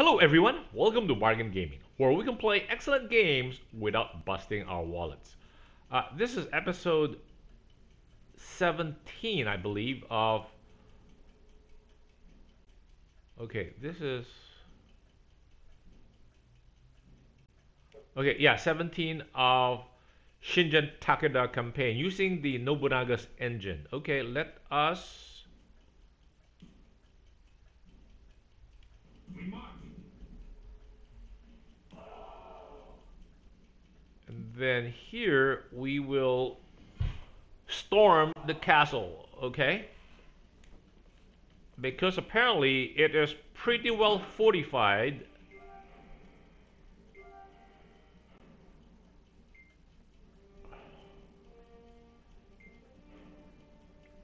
Hello everyone, welcome to Bargain Gaming, where we can play excellent games without busting our wallets. Uh, this is episode 17, I believe, of... Okay, this is... Okay, yeah, 17 of Shingen Takeda campaign using the Nobunaga's engine. Okay, let us... And then here we will storm the castle, okay? Because apparently it is pretty well fortified.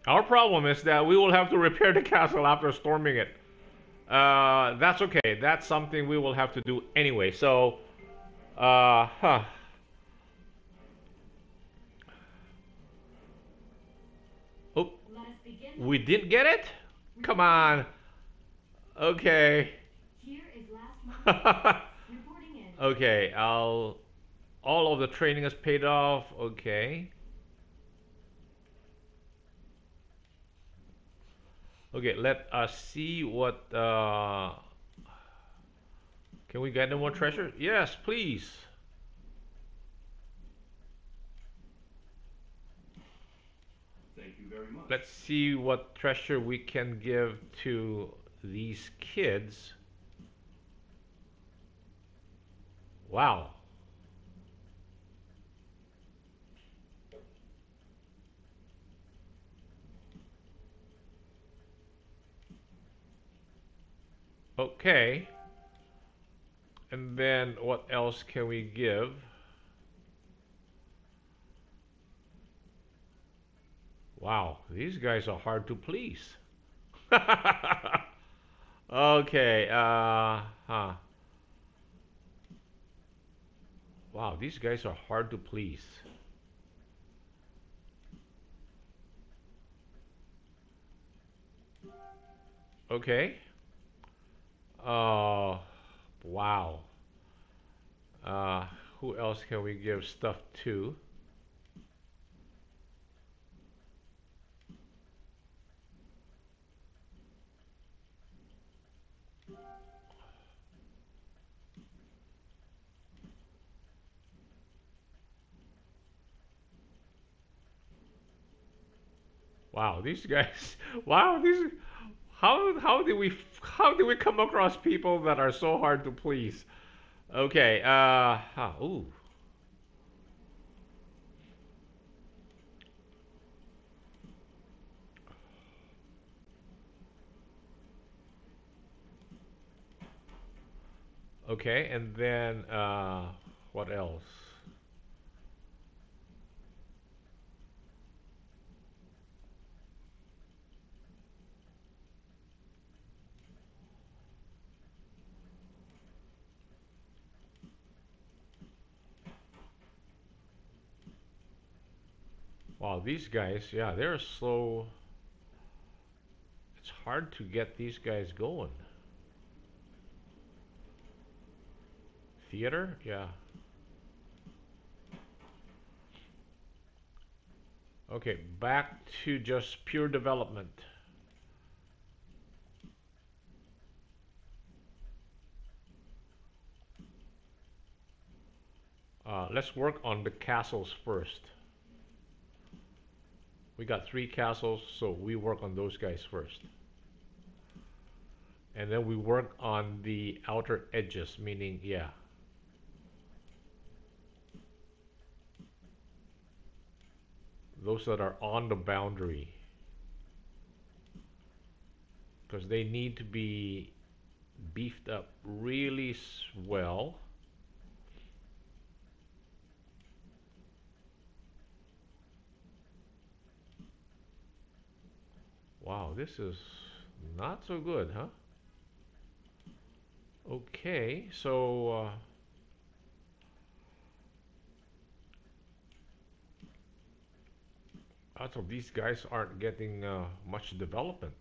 Our problem is that we will have to repair the castle after storming it. Uh, that's okay. That's something we will have to do anyway. So, uh, huh. We didn't get it? Come on. Okay. okay, I'll. All of the training is paid off. Okay. Okay, let us see what. Uh, can we get no more treasure? Yes, please. Thank you very much. Let's see what treasure we can give to these kids. Wow. Okay. And then what else can we give? Wow, these guys are hard to please. okay, uh, huh. Wow, these guys are hard to please. Okay. Oh, wow. Uh, who else can we give stuff to? Wow, these guys, wow, these how how do we how do we come across people that are so hard to please? Okay, uh, huh, ooh. Okay, and then uh, what else? Wow, these guys, yeah, they're slow. It's hard to get these guys going. Theater? Yeah. Okay, back to just pure development. Uh, let's work on the castles first. We got three castles, so we work on those guys first. And then we work on the outer edges, meaning, yeah. Those that are on the boundary. Because they need to be beefed up really well. Wow, this is not so good, huh? Okay, so uh, uh also these guys aren't getting uh, much development.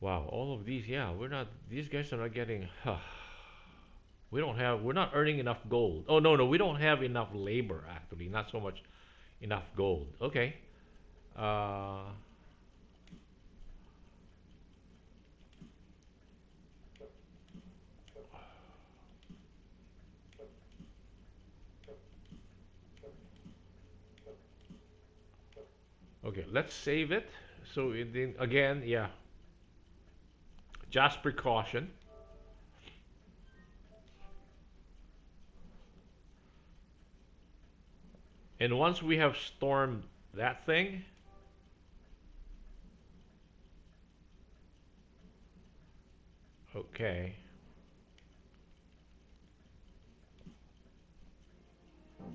Wow, all of these, yeah, we're not, these guys are not getting, huh we don't have, we're not earning enough gold. Oh, no, no, we don't have enough labor, actually, not so much enough gold. Okay. Uh, okay, let's save it. So it again, yeah, just precaution. And once we have stormed that thing, okay.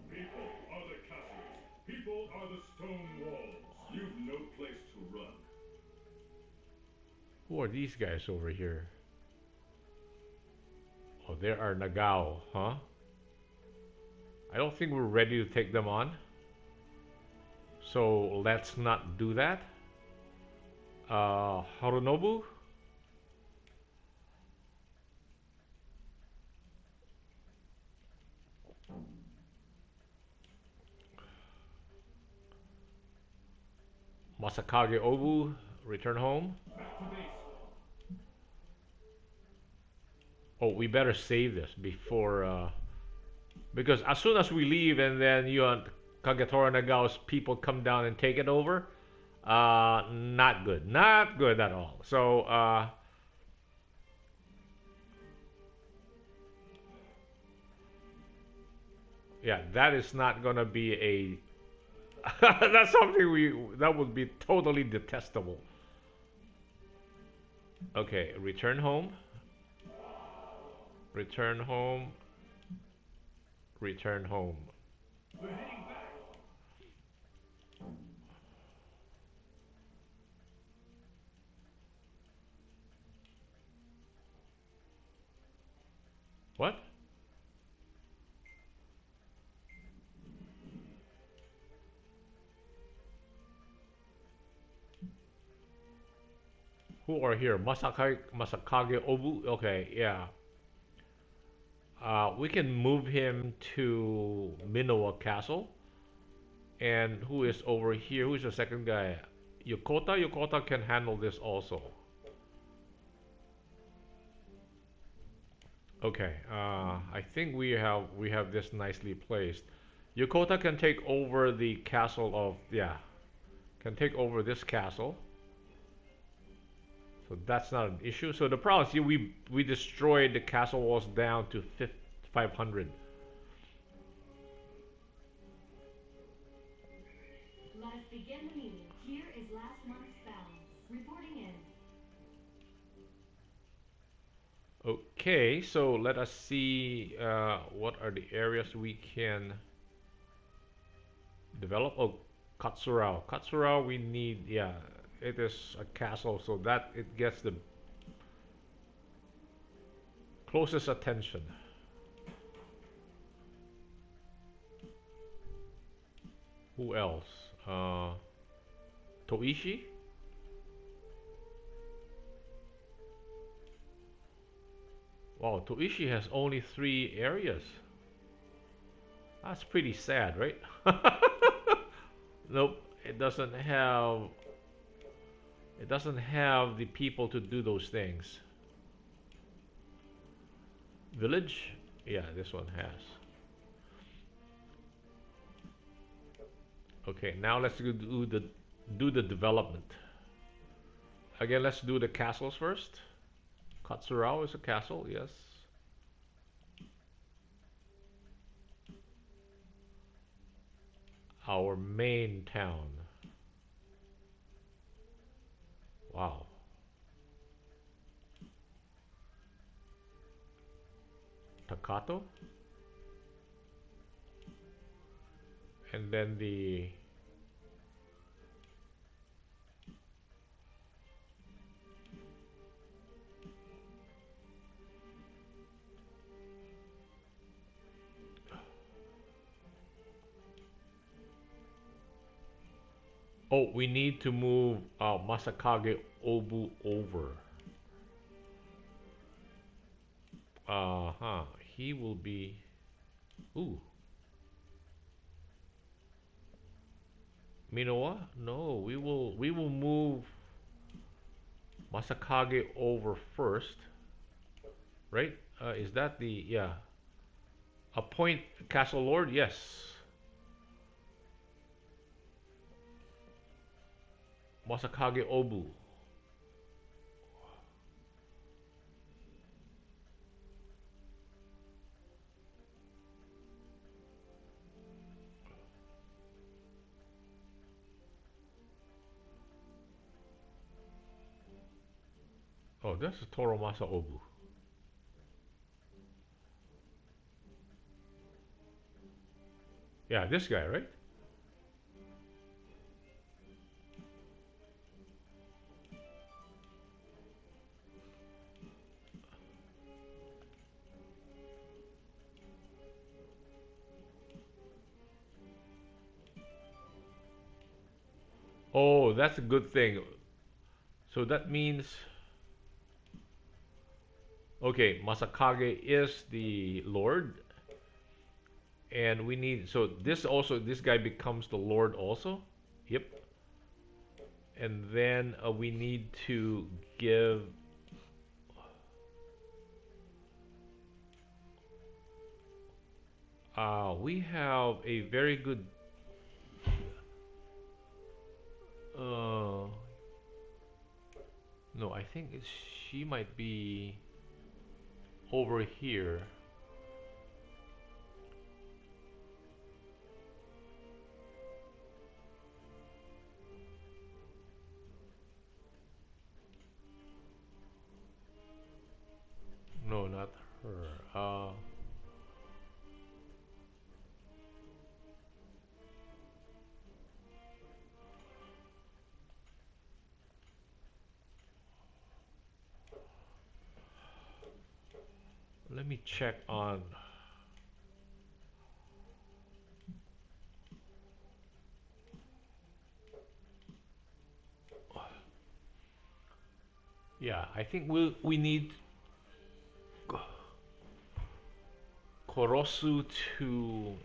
People are the castles. People are the stone walls. You've no place to run. Who are these guys over here? Oh, there are Nagao, huh? I don't think we're ready to take them on. So let's not do that. Uh, Harunobu? Masakage Obu, return home. Oh, we better save this before, uh, because as soon as we leave and then you and Nagao's people come down and take it over, uh, not good, not good at all. So, uh, yeah, that is not gonna be a. that's something we that would be totally detestable. Okay, return home. Return home. Return home. What? Who are here? Masakage, Masakage Obu? Okay, yeah. Uh, we can move him to Minowa Castle. And who is over here? Who's the second guy? Yokota? Yokota can handle this also. Okay, uh, I think we have we have this nicely placed. Yokota can take over the castle of yeah, can take over this castle. So that's not an issue. So the problem is here we we destroyed the castle walls down to 500. Let us begin the meeting. Here is last month's balance. Reporting in. Okay, so let us see uh, what are the areas we can develop. Oh, Katsurao. Katsurao we need, yeah, it is a castle, so that it gets the closest attention. Who else? Uh, Toishi? Wow, Toishi has only three areas. That's pretty sad, right? nope, it doesn't have it doesn't have the people to do those things. Village? Yeah, this one has. Okay, now let's do the do the development. Again, let's do the castles first. Katsurao is a castle, yes. Our main town. Wow. Takato. And then the Oh, we need to move uh, Masakage Obu over. Uh huh. He will be. Ooh. Minowa? No, we will we will move Masakage over first. Right? Uh, is that the yeah? Appoint Castle Lord? Yes. Masakage Obu. Oh, that's a Toramasa Obu. Yeah, this guy, right? That's a good thing. So that means okay, Masakage is the lord and we need so this also this guy becomes the lord also. Yep. And then uh, we need to give uh, we have a very good uh, no, I think she might be over here. Check on. Yeah I think we we need Korosu to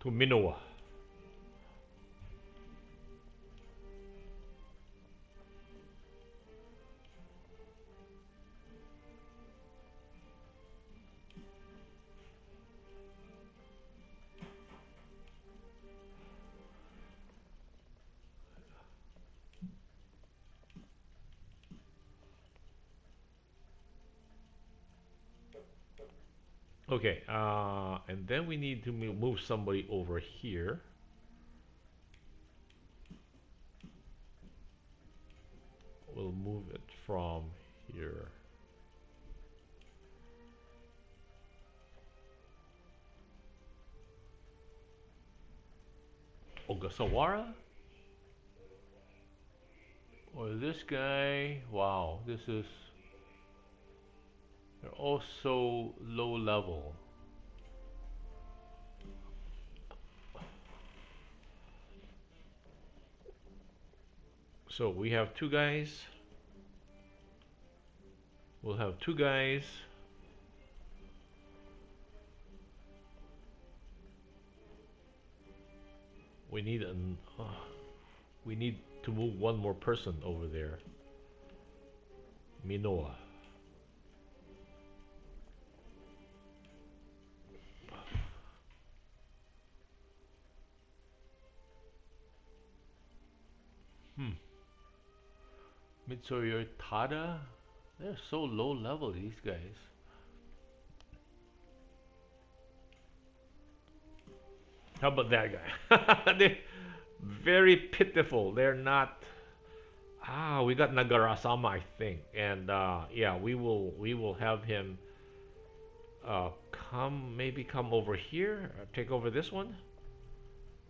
to Minowa Okay, uh, and then we need to move somebody over here. We'll move it from here. Ogasawara? Or this guy? Wow, this is they're all so low level. So we have two guys. We'll have two guys. We need an. Uh, we need to move one more person over there. Minowa. Mitsuyo Tada? They're so low level, these guys. How about that guy? They're very pitiful. They're not. Ah, we got Nagarasama, I think, and uh, yeah, we will we will have him uh, come maybe come over here, take over this one.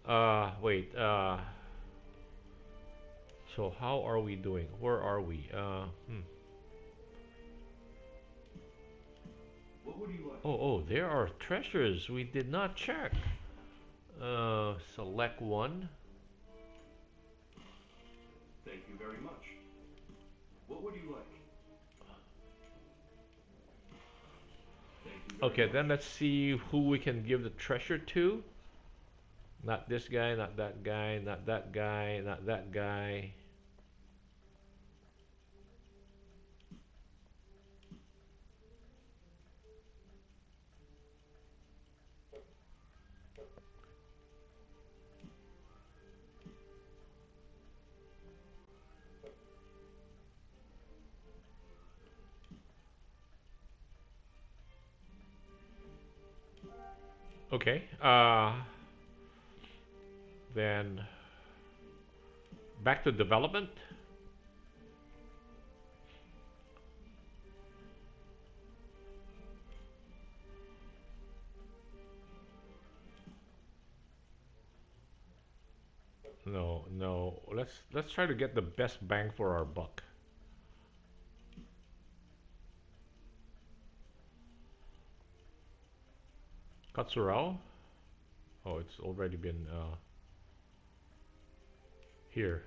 Uh, wait. Uh, so how are we doing? Where are we? Uh, hmm. What would you like? Oh, oh, there are treasures we did not check. Uh, select one. Thank you very much. What would you like? Thank you very Okay, much. then let's see who we can give the treasure to. Not this guy, not that guy, not that guy, not that guy. Okay. Uh, then back to development. No, no. Let's let's try to get the best bang for our buck. Katsurao? Oh, it's already been uh, here.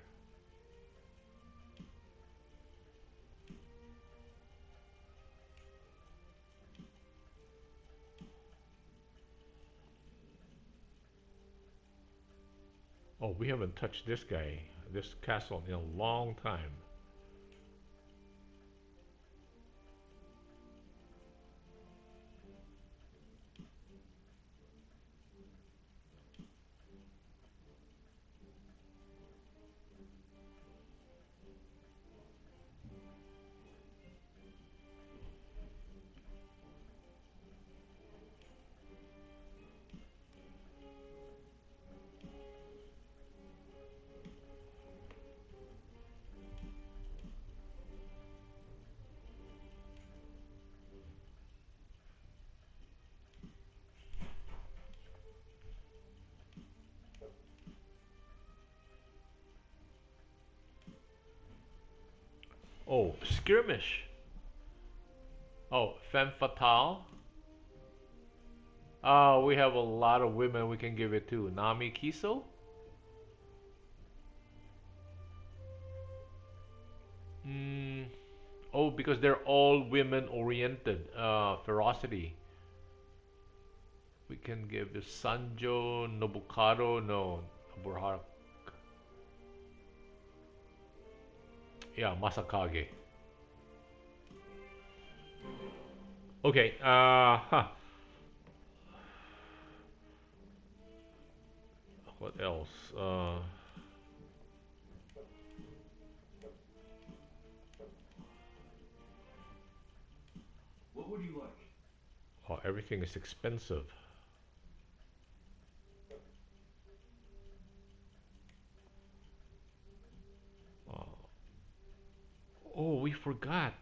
Oh, we haven't touched this guy, this castle in a long time. Oh, skirmish. Oh, femme fatale. Oh, we have a lot of women we can give it to. Nami Kiso. Mm, oh, because they're all women oriented. Uh, ferocity. We can give Sanjo, Nobukado, no, Nobuharu. Yeah, Masakage. Okay, uh, huh. What else? Uh, What would you like? oh, everything is expensive. Forgot.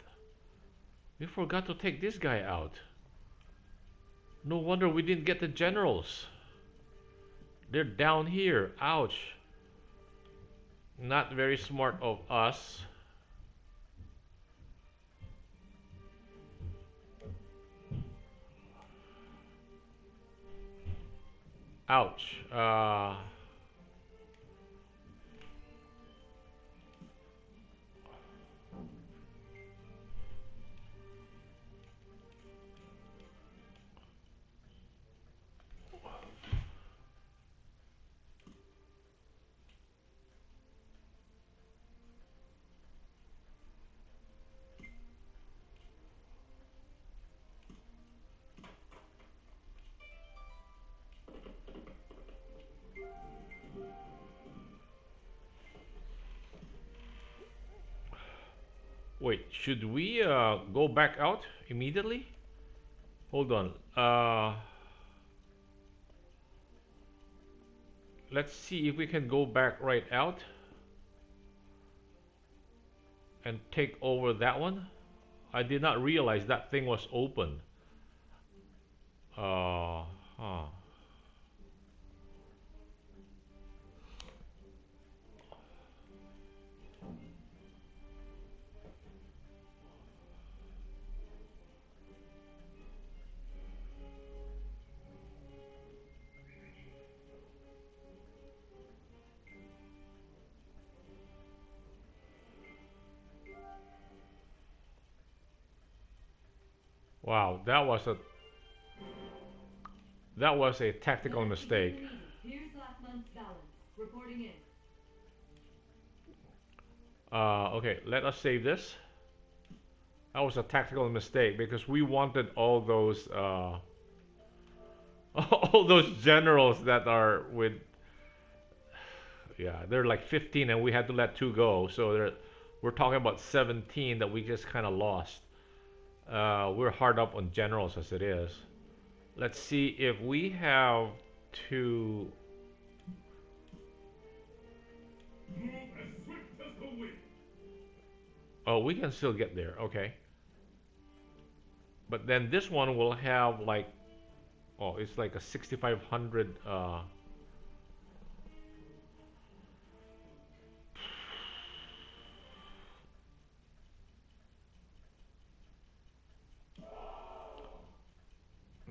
We forgot to take this guy out. No wonder we didn't get the generals. They're down here. Ouch. Not very smart of us. Ouch. Uh, Wait, should we uh, go back out immediately? Hold on. Uh, let's see if we can go back right out and take over that one. I did not realize that thing was open. Uh, huh. Wow, that was a that was a tactical mistake. Here's last month's balance. Reporting in. Uh, okay, let us save this. That was a tactical mistake because we wanted all those uh, all those generals that are with yeah, they're like 15 and we had to let two go. So they're, we're talking about 17 that we just kind of lost. Uh, we're hard up on generals as it is. Let's see if we have to. Oh, we can still get there. Okay. But then this one will have like, oh, it's like a 6,500. Uh,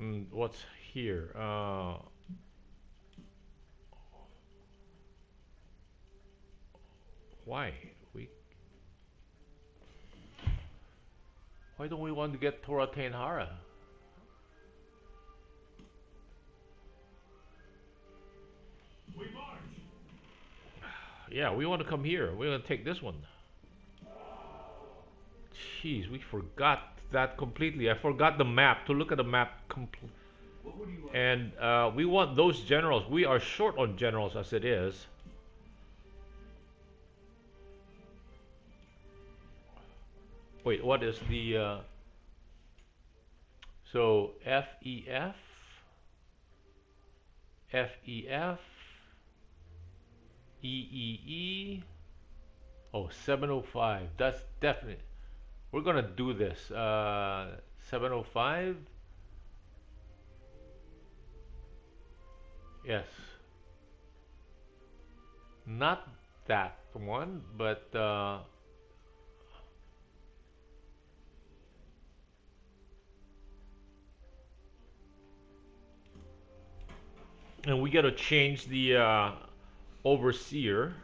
mm, what's here? Uh, why? We Why don't we want to get Tora Tenhara? We march. Yeah, we want to come here. We're gonna take this one. Jeez, we forgot that completely. I forgot the map. To look at the map? And uh, we want those generals. We are short on generals as it is. Wait, what is the uh, so FEF FEF EEE oh 705 that's definite we're gonna do this uh 705 Yes. Not that one, but uh, and we got to change the uh, overseer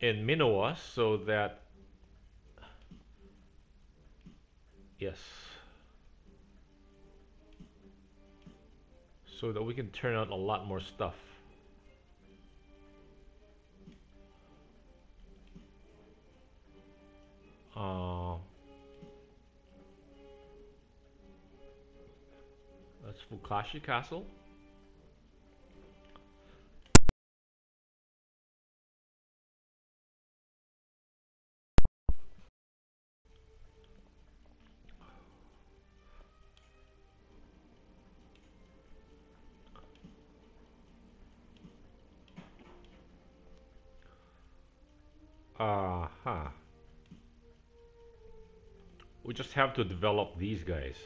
in Minowa so that yes. so that we can turn out a lot more stuff. Uh, that's Fukashi Castle. Uh huh. We just have to develop these guys.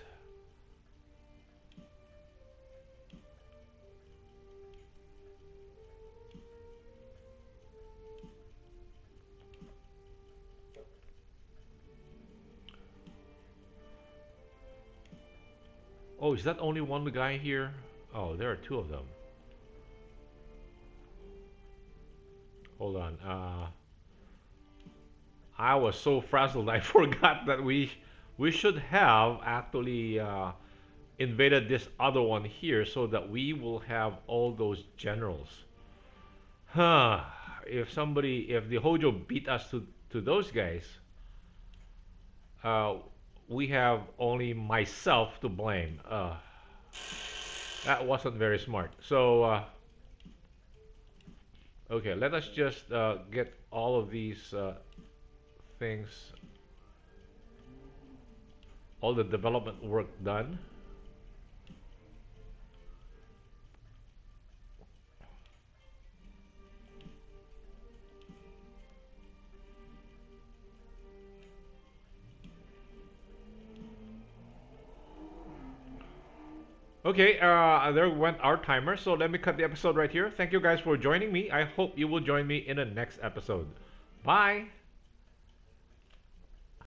Oh, is that only one guy here? Oh, there are two of them. Hold on. Uh, I was so frazzled I forgot that we we should have actually uh, invaded this other one here so that we will have all those generals. Huh. If somebody, if the Hojo beat us to, to those guys, uh, we have only myself to blame. Uh, that wasn't very smart. So, uh, okay, let us just uh, get all of these uh, things, all the development work done. Okay, uh, there went our timer, so let me cut the episode right here. Thank you guys for joining me. I hope you will join me in the next episode. Bye!